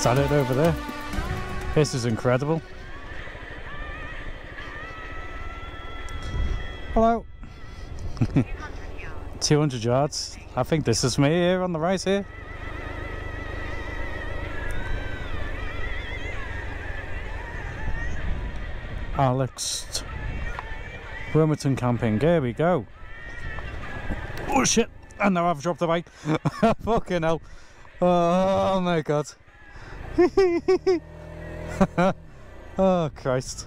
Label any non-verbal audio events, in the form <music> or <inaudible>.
Is that it over there? This is incredible. Hello. <laughs> 200 yards. I think this is me here on the right here. Alex Wilmington camping. Here we go. Oh shit! And now I've dropped the bike. <laughs> Fucking hell. Oh my god. <laughs> oh Christ.